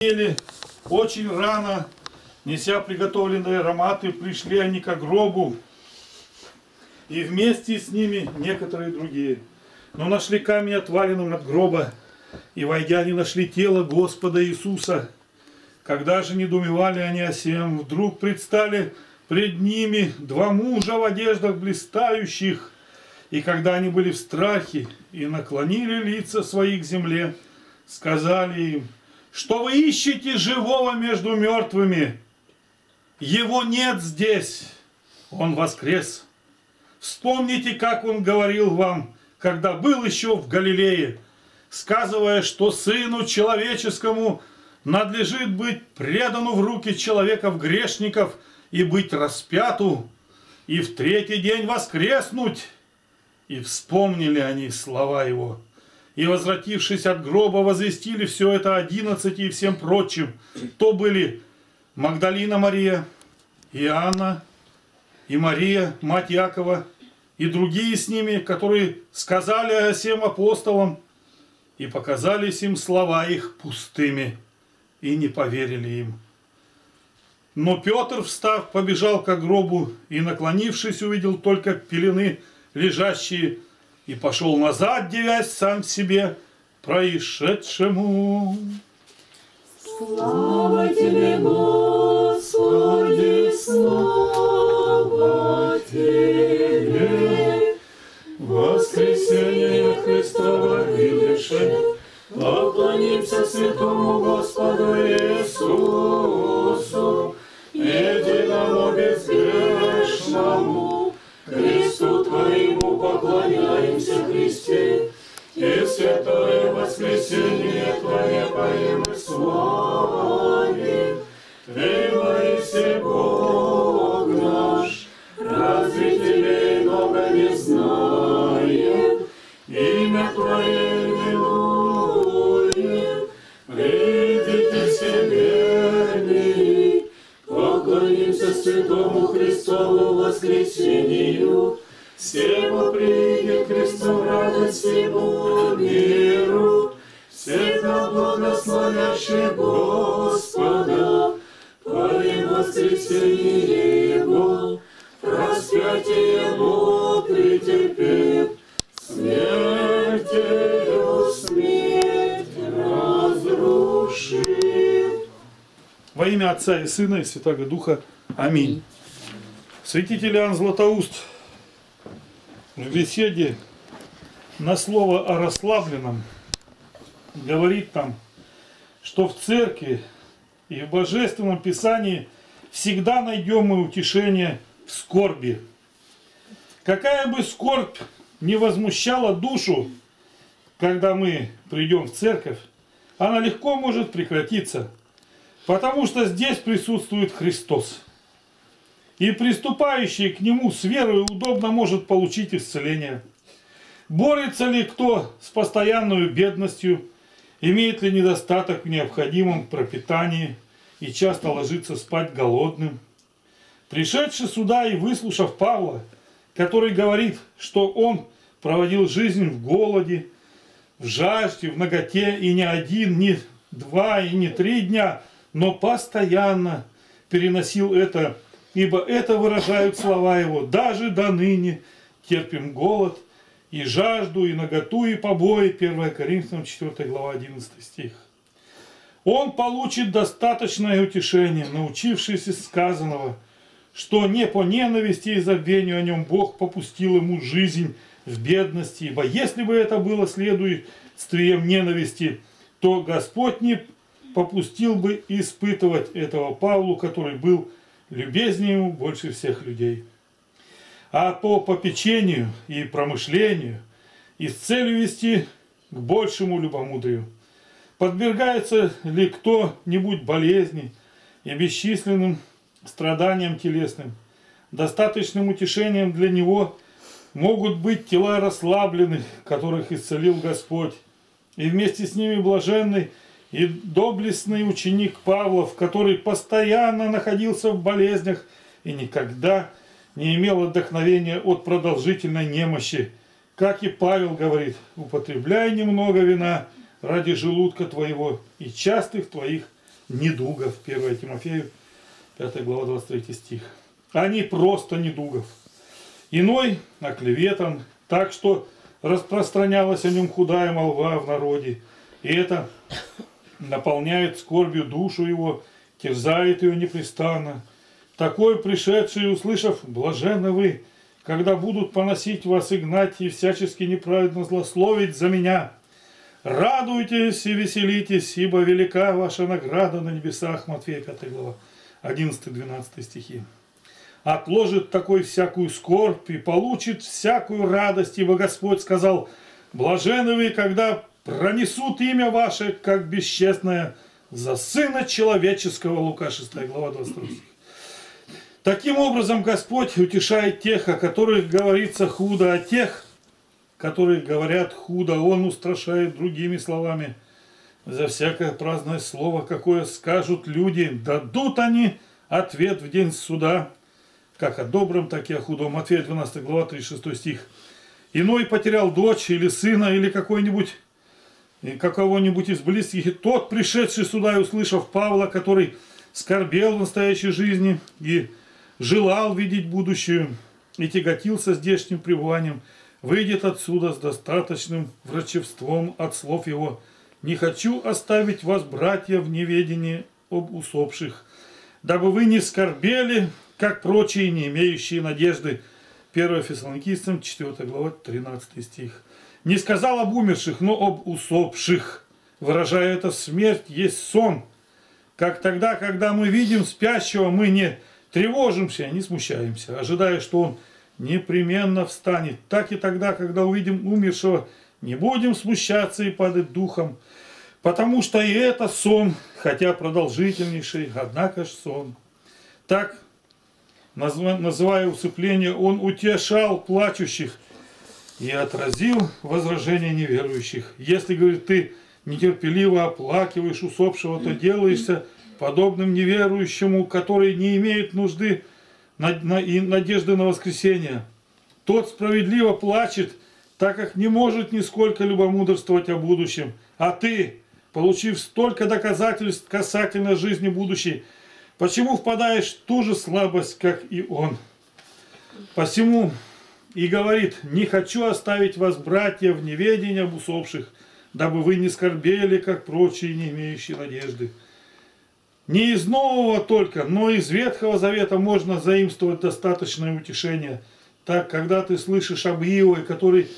Ели очень рано, неся приготовленные ароматы, пришли они к гробу, и вместе с ними некоторые другие. Но нашли камень отваленным от гроба, и войдя, они нашли тело Господа Иисуса. Когда же недоумевали они о сем, вдруг предстали пред ними два мужа в одеждах блистающих, и когда они были в страхе и наклонили лица свои к земле, сказали им, что вы ищете живого между мертвыми. Его нет здесь, он воскрес. Вспомните, как он говорил вам, когда был еще в Галилее, сказывая, что Сыну Человеческому надлежит быть предану в руки человеков-грешников и быть распяту, и в третий день воскреснуть. И вспомнили они слова его. И, возвратившись от гроба, возвестили все это одиннадцати и всем прочим. То были Магдалина Мария, Иоанна, и Мария, мать Якова, и другие с ними, которые сказали о всем апостолам, и показались им слова их пустыми, и не поверили им. Но Петр, встав, побежал к гробу, и, наклонившись, увидел только пелены, лежащие, и пошел назад, девясь сам себе происшедшему. Слава Тебе, Господи, слава Тебе. Воскресение Христова видевши, Поклонимся святому Господу Иисусу, единому безгрешному, Христу Твоему поклоняемся, придет Христу радость всему миру, всегда благословящий Господа, поем воскресение Его, распятие Его претерпев, смертью смерть разрушив. Во имя Отца и Сына и Святого Духа. Аминь. Святитель Иоанн Златоуст в беседе на слово о расслабленном говорит там, что в церкви и в Божественном Писании всегда найдем мы утешение в скорби. Какая бы скорбь не возмущала душу, когда мы придем в церковь, она легко может прекратиться, потому что здесь присутствует Христос. И приступающий к Нему с верой удобно может получить исцеление. Борется ли кто с постоянной бедностью, имеет ли недостаток в необходимом пропитании и часто ложится спать голодным. Пришедший сюда и выслушав Павла, который говорит, что он проводил жизнь в голоде, в жажде, в ноготе, и не один, не два и не три дня, но постоянно переносил это, ибо это выражают слова его, даже до ныне терпим голод и жажду, и наготу, и побои. 1 Коринфянам 4 глава 11 стих. Он получит достаточное утешение, научившись из сказанного, что не по ненависти и забвению о нем Бог попустил ему жизнь в бедности, ибо если бы это было следующим ненависти, то Господь не попустил бы испытывать этого Павлу, который был любезнее ему больше всех людей. А по попечению и промышлению и с целью вести к большему любомудрию. Подвергается ли кто-нибудь болезни и бесчисленным страданиям телесным, достаточным утешением для него могут быть тела расслабленных, которых исцелил Господь, и вместе с ними блаженный и доблестный ученик Павлов, который постоянно находился в болезнях и никогда не имел отдохновения от продолжительной немощи. Как и Павел говорит, употребляй немного вина ради желудка твоего и частых твоих недугов. 1 Тимофею, 5 глава, 23 стих. Они просто недугов. Иной оклеветан, так что распространялась о нем худая молва в народе. И это наполняет скорбью душу его, терзает ее непрестанно. Такой пришедший, услышав, блаженны вы, когда будут поносить вас и гнать и всячески неправедно злословить за меня. Радуйтесь и веселитесь, ибо велика ваша награда на небесах. Матфея 5 глава, 11-12 стихи. Отложит такой всякую скорбь и получит всякую радость, ибо Господь сказал, блажены вы, когда пронесут имя ваше, как бесчестное, за Сына Человеческого. Лука 6 глава 22 стих. Таким образом, Господь утешает тех, о которых говорится худо, а тех, которые говорят худо, Он устрашает другими словами. За всякое праздное слово, какое скажут люди, дадут они ответ в день суда, как о добром, так и о худом. Матфея 12 глава 36 стих. Иной потерял дочь или сына, или какой-нибудь какого-нибудь из близких, и тот, пришедший сюда и услышав Павла, который скорбел в настоящей жизни и желал видеть будущее, и тяготился здешним пребыванием, выйдет отсюда с достаточным врачевством от слов его. «Не хочу оставить вас, братья, в неведении об усопших, дабы вы не скорбели, как прочие, не имеющие надежды». 1 Фессалоникийцам, 4 глава, 13 стих. Не сказал об умерших, но об усопших, выражая это смерть есть сон. Как тогда, когда мы видим спящего, мы не тревожимся, не смущаемся, ожидая, что он непременно встанет. Так и тогда, когда увидим умершего, не будем смущаться и падать духом, потому что и это сон, хотя продолжительнейший, однако ж сон. Так, называя усыпление, он утешал плачущих и отразил возражения неверующих. Если, говорит, ты нетерпеливо оплакиваешь усопшего, то делаешься подобным неверующему, который не имеет нужды и надежды на воскресение. Тот справедливо плачет, так как не может нисколько любомудрствовать о будущем. А ты, получив столько доказательств касательно жизни будущей, почему впадаешь в ту же слабость, как и он? Посему и говорит, не хочу оставить вас, братья, в неведении об усопших, дабы вы не скорбели, как прочие, не имеющие надежды. Не из Нового только, но из Ветхого Завета можно заимствовать достаточное утешение. Так, когда ты слышишь об Иове, который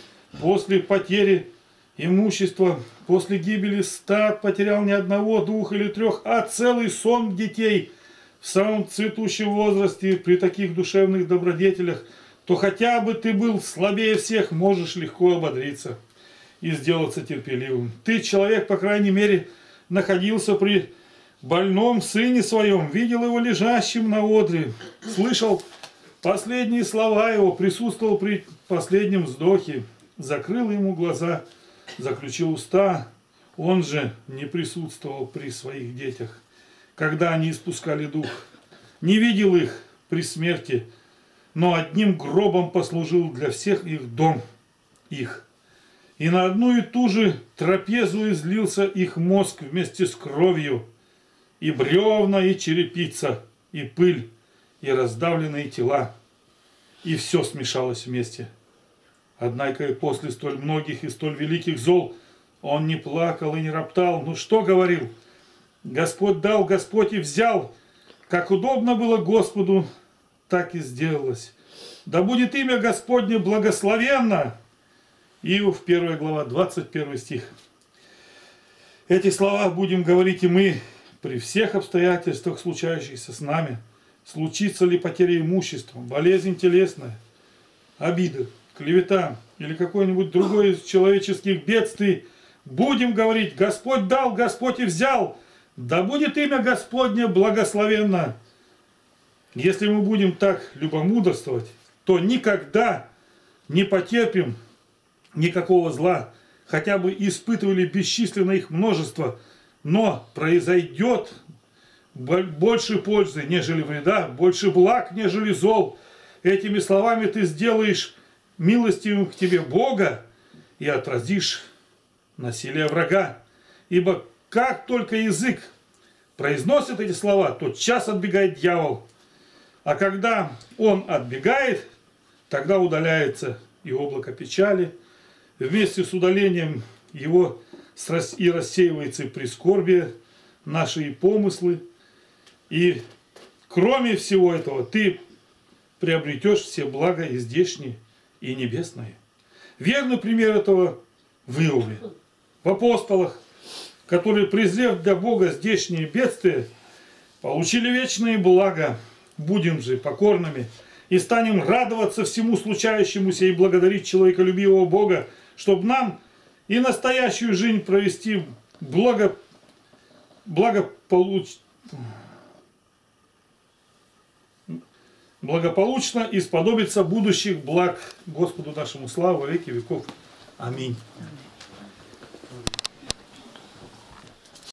после потери имущества, после гибели стад потерял не одного, двух или трех, а целый сон детей в самом цветущем возрасте при таких душевных добродетелях, то хотя бы ты был слабее всех, можешь легко ободриться и сделаться терпеливым. Ты, человек, по крайней мере, находился при больном сыне своем, видел его лежащим на одре, слышал последние слова его, присутствовал при последнем вздохе, закрыл ему глаза, заключил уста, он же не присутствовал при своих детях, когда они испускали дух, не видел их при смерти, но одним гробом послужил для всех их дом их. И на одну и ту же трапезу излился их мозг вместе с кровью – и бревна, и черепица, и пыль, и раздавленные тела. И все смешалось вместе. Однако и после столь многих и столь великих зол он не плакал и не роптал. Ну что говорил? Господь дал, Господь и взял. Как удобно было Господу, так и сделалось. Да будет имя Господне благословенно. Иов, 1 глава, 21 стих. Эти слова будем говорить и мы, при всех обстоятельствах, случающихся с нами, случится ли потеря имущества, болезнь телесная, обида, клевета или какой-нибудь другой из человеческих бедствий, будем говорить, Господь дал, Господь и взял, да будет имя Господне благословенно. Если мы будем так любомудрствовать, то никогда не потерпим никакого зла, хотя бы испытывали бесчисленное их множество – но произойдет больше пользы, нежели вреда, больше благ, нежели зол. Этими словами ты сделаешь милостивым к тебе Бога и отразишь насилие врага. Ибо как только язык произносит эти слова, тот час отбегает дьявол. А когда он отбегает, тогда удаляется и облако печали. Вместе с удалением его и рассеивается прискорбие, наши и помыслы. И кроме всего этого, ты приобретешь все блага и здешние, и небесные. Верный пример этого в Иове, в апостолах, которые, презрев для Бога здешние бедствия, получили вечные блага. Будем же покорными и станем радоваться всему случающемуся и благодарить человеколюбивого Бога, чтобы нам и настоящую жизнь провести благо, благополуч... благополучно и сподобиться будущих благ Господу нашему славу веки веков. Аминь.